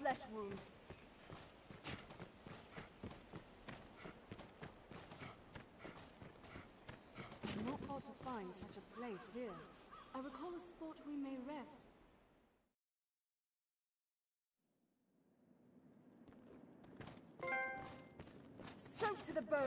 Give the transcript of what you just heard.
flesh wound. Not hard to find such a place here. I recall a spot we may rest. Soaked to the bone.